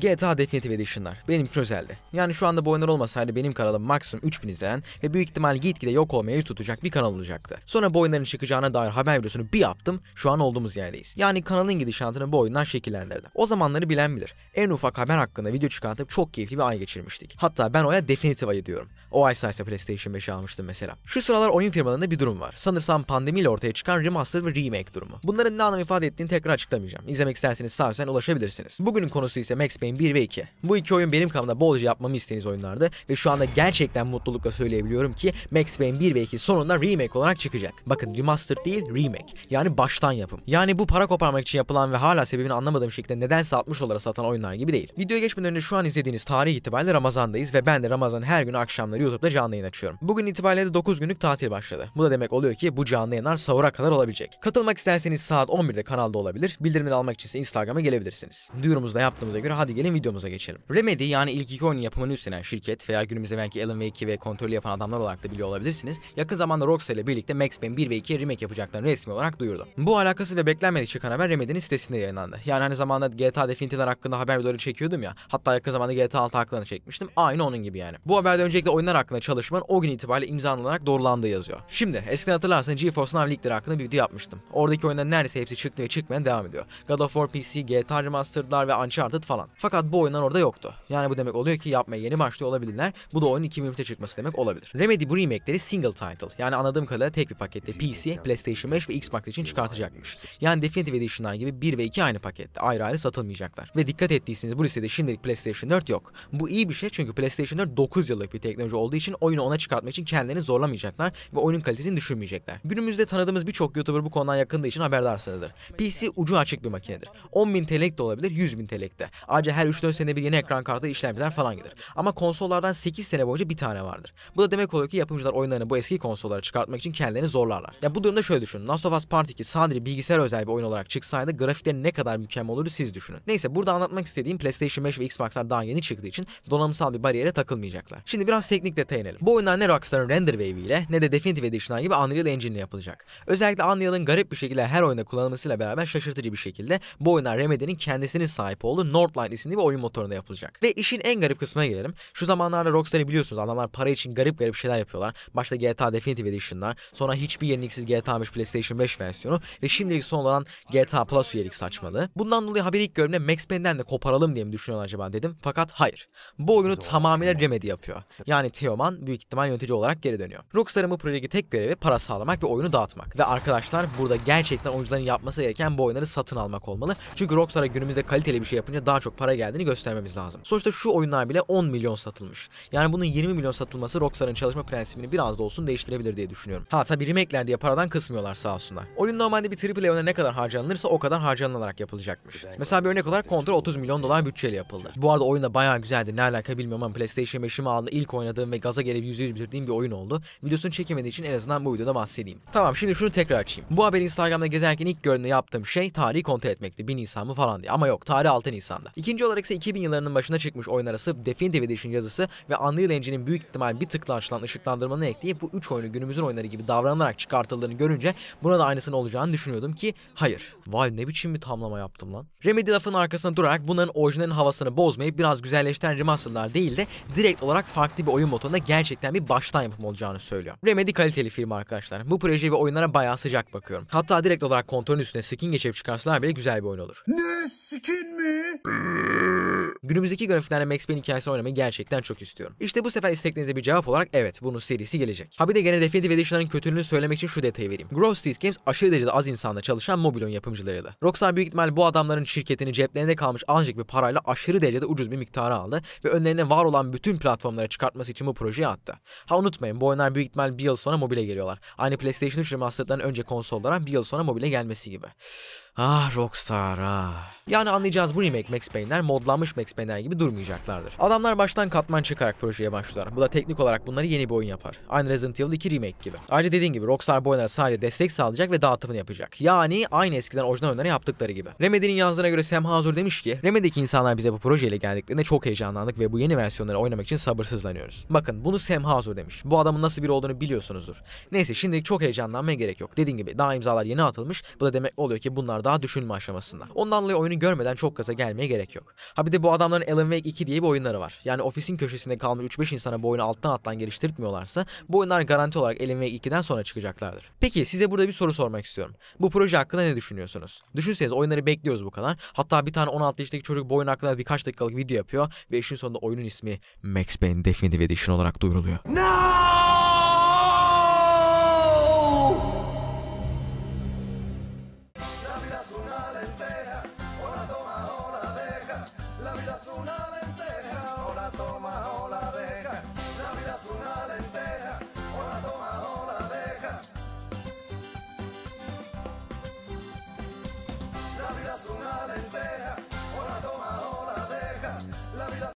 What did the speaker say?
GTA Definitive Edition'lar benim için özeldi. Yani şu anda bu oyunlar olmasaydı benim kanalım maksimum 3000 izlenen ve büyük ihtimal gitgide yok olmaya yüz tutacak bir kanal olacaktı. Sonra bu oyunların çıkacağına dair haber videosunu bir yaptım. Şu an olduğumuz yerdeyiz. Yani kanalın gidişatını bu oyundan şekillendirdi. O zamanları bilen bilir. En ufak haber hakkında video çıkartıp çok keyifli bir ay geçirmiştik. Hatta ben oya Definitive ayı diyorum. O ay sayesinde PlayStation 5'i almıştım mesela. Şu sıralar oyun firmalarında bir durum var. Sanırsam pandemiyle ortaya çıkan remaster ve remake durumu. Bunların ne anlam ifade ettiğini tekrar açıklamayacağım. İzlemek isterseniz sağ ulaşabilirsiniz. Bugünün konusu ise Max Payne 1 ve 2. Bu iki oyun benim kanalımda bolca yapmamı istediğiniz oyunlardı ve şu anda gerçekten mutlulukla söyleyebiliyorum ki Max Payne 1 ve 2 sonunda remake olarak çıkacak. Bakın remaster değil remake. Yani baştan yapım. Yani bu para koparmak için yapılan ve hala sebebini anlamadığım şekilde nedense 60 dolara satan oyunlar gibi değil. Videoya geçmeden önce şu an izlediğiniz tarih itibariyle Ramazan'dayız ve ben de Ramazan her gün akşamları YouTube'da canlı yayın açıyorum. Bugün itibariyle de 9 günlük tatil başladı. Bu da demek oluyor ki bu canlı yayınlar sahura kadar olabilecek. Katılmak isterseniz saat 11'de kanalda olabilir. Bildirimleri almak için ise Instagram'a gelebilirsiniz. Duyurumuzu da yaptığımıza göre hadi gelin videomuza geçelim. Remedy yani ilk iki oyunun yapımını üstlenen şirket veya günümüzde belki Alan Wake 2 ve kontrolü yapan adamlar olarak da biliyor olabilirsiniz. Yakın zamanda Rockstar ile birlikte Max Payne 1 ve 2'ye remake yapacaklarını resmi olarak duyurdu. Bu alakası ve beklenmedik çıkan haber Remedy'nin sitesinde yayınlandı. Yani hani zamanda GTA Definitive'ler hakkında haber videoları çekiyordum ya. Hatta yakın zamanda GTA 6 hakkında çekmiştim. Aynı onun gibi yani. Bu haberde öncelikle oyunlar hakkında çalışmanın o gün itibariyle imzalanarak doğrulandığı yazıyor. Şimdi eskiden hatırlarsanız GeForce Now League'leri hakkında bir video yapmıştım. Oradaki oyunların neredeyse hepsi çıktı ve çıkmaya devam ediyor. God of War PC, GTA Remastered'lar ve Uncharted falan. Fakat bu oyunlar orada yoktu. Yani bu demek oluyor ki yapmaya yeni başlıyor olabilirler. Bu da oyunun 2023'te çıkması demek olabilir. Remedy bu remake'leri single title yani anladığım kadarıyla tek bir pakette PC, PlayStation 5 ve Xbox için çıkartacakmış. Yani Definitive Edition'lar gibi 1 ve 2 aynı pakette ayrı ayrı satılmayacaklar. Ve dikkat ettiyseniz bu listede şimdilik PlayStation 4 yok. Bu iyi bir şey çünkü PlayStation 4 9 yıllık bir teknoloji olduğu için oyunu ona çıkartmak için kendilerini zorlamayacaklar ve oyunun kalitesini düşürmeyecekler. Günümüzde tanıdığımız birçok YouTuber bu konudan yakındığı için haberdarsınızdır. PC ucu açık bir makinedir. 10.000 TL'lik de olabilir, 100.000 TL'lik de. Ayrıca her 3-4 sene bir yeni ekran kartı işlemciler falan gelir. Ama konsollardan 8 sene boyunca bir tane vardır. Bu da demek oluyor ki yapımcılar oyunlarını bu eski konsollara çıkartmak için kendilerini zorlarlar. Ya bu durumda şöyle düşünün. Last of Us Part 2 sadece bilgisayar özel bir oyun olarak çıksaydı grafikleri ne kadar mükemmel olurdu siz düşünün. Neyse burada anlatmak istediğim PlayStation 5 ve Xbox'lar daha yeni çıktığı için donanımsal bir bariyere takılmayacaklar. Şimdi biraz teknik detaya inelim. Bu oyunlar ne Rockstar'ın Render Wave ile ne de Definitive Edition'lar gibi Unreal Engine ile yapılacak. Özellikle Unreal'ın garip bir şekilde her oyunda kullanılmasıyla beraber şaşırtıcı bir şekilde bu oyunlar Remedy'nin kendisinin sahip olduğu Northlight isimli bir oyun motorunda yapılacak. Ve işin en garip kısmına gelelim. Şu zamanlarda Rockstar'ı biliyorsunuz adamlar para için garip garip şeyler yapıyorlar. Başta GTA Definitive Edition'lar, sonra hiçbir yeniliksiz GTA 5 PlayStation 5 versiyonu ve şimdilik son olan GTA Plus üyelik saçmalığı. Bundan dolayı haberi ilk gördüğümde Max Payne'den de koparalım diye mi düşünüyorlar acaba dedim. Fakat hayır. Bu oyunu tamamıyla Remedy yapıyor. Yani Teoman büyük ihtimal yönetici olarak geri dönüyor. Rockstar'ın bu projedeki tek görevi para sağlamak ve oyunu dağıtmak. Ve arkadaşlar burada gerçekten oyuncuların yapması gereken bu oyunları satın almak olmalı. Çünkü Rockstar'a günümüzde kaliteli bir şey yapınca daha çok para geldiğini göstermemiz lazım. Sonuçta şu oyunlar bile 10 milyon satılmış. Yani bunun 20 milyon satılması Rockstar'ın çalışma prensibini biraz da olsun değiştirebilir diye düşünüyorum. Ha tabi remake'ler diye paradan kısmıyorlar sağ olsunlar. Oyun normalde bir AAA oyuna ne kadar harcanılırsa o kadar harcanılarak yapılacakmış. Mesela bir örnek olarak Control 30 milyon dolar bütçeyle yapıldı. Bu arada oyun da bayağı güzeldi. Ne alaka bilmiyorum ama PlayStation 5'imi aldığımda ilk oynadığım ve gaza gelip %100 bitirdiğim bir oyun oldu. Videosunu çekemediği için en azından bu videoda bahsedeyim. Tamam şimdi şunu tekrar açayım. Bu haberi Instagram'da gezerken ilk gördüğümde yaptığım şey tarihi kontrol etmekti. 1 Nisan mı falan diye. Ama yok tarih 6 Nisan'da. İkinci olarak ise 2000 yıllarının başında çıkmış oyunlara sırf Definitive Edition yazısı ve Unreal Engine'in büyük ihtimal bir tıkla açılan ışıklandırmanı ekleyip bu 3 oyunu günümüzün oyunları gibi davranılarak çıkartıldığını görünce buna da aynısının olacağını düşünüyordum ki hayır. Vay ne biçim bir tamlama yaptım lan. Remedy lafın arkasında durarak bunların orijinalin havasını bozmayıp biraz güzelleştiren remasterlar değil de direkt olarak farklı bir oyun motorunda gerçekten bir baştan yapım olacağını söylüyor. Remedy kaliteli firma arkadaşlar. Bu proje ve oyunlara bayağı sıcak bakıyorum. Hatta direkt olarak kontrolün üstüne skin geçirip çıkarsalar bile güzel bir oyun olur. Ne skin mi? Günümüzdeki grafiklerle Max Payne hikayesi oynamayı gerçekten çok istiyorum. İşte bu sefer isteklerinize bir cevap olarak evet bunun serisi gelecek. Ha bir de gene Definitive Edition'ların kötülüğünü söylemek için şu detayı vereyim. Grove Street Games aşırı derecede az insanla çalışan mobil oyun yapımcılarıydı. Rockstar büyük ihtimal bu adamların şirketini ceplerinde kalmış azıcık bir parayla aşırı derecede ucuz bir miktara aldı ve önlerine var olan bütün platformlara çıkartması için bu projeyi attı. Ha unutmayın bu oyunlar büyük ihtimal bir yıl sonra mobile geliyorlar. Aynı PlayStation 3 remaster'dan önce konsollara bir yıl sonra mobile gelmesi gibi. Ah Rockstar ah. Yani anlayacağız bu remake Max Payne'ler modlanmış Max Payne'ler gibi durmayacaklardır. Adamlar baştan katman çıkarak projeye başlıyorlar. Bu da teknik olarak bunları yeni bir oyun yapar. Aynı Resident Evil 2 remake gibi. Ayrıca dediğim gibi Rockstar bu oyunlara sadece destek sağlayacak ve dağıtımını yapacak. Yani aynı eskiden orijinal oyunları yaptıkları gibi. Remedy'nin yazdığına göre Sam Hazur demiş ki Remedy'deki insanlar bize bu projeyle geldiklerinde çok heyecanlandık ve bu yeni versiyonları oynamak için sabırsızlanıyoruz. Bakın bunu Sam Hazur demiş. Bu adamın nasıl biri olduğunu biliyorsunuzdur. Neyse şimdilik çok heyecanlanmaya gerek yok. Dediğim gibi daha imzalar yeni atılmış. Bu da demek oluyor ki bunlar daha düşünme aşamasında. Ondan dolayı oyunu görmeden çok gaza gelmeye gerek yok. Ha bir de bu adamların Alan Wake 2 diye bir oyunları var. Yani ofisin köşesinde kalmış 3-5 insana bu oyunu alttan alttan geliştirtmiyorlarsa bu oyunlar garanti olarak Alan Wake 2'den sonra çıkacaklardır. Peki size burada bir soru sormak istiyorum. Bu proje hakkında ne düşünüyorsunuz? Düşünseniz oyunları bekliyoruz bu kadar. Hatta bir tane 16 yaşındaki çocuk bu oyun hakkında birkaç dakikalık video yapıyor ve işin sonunda oyunun ismi Max Payne Definitive Edition olarak duyuruluyor. No!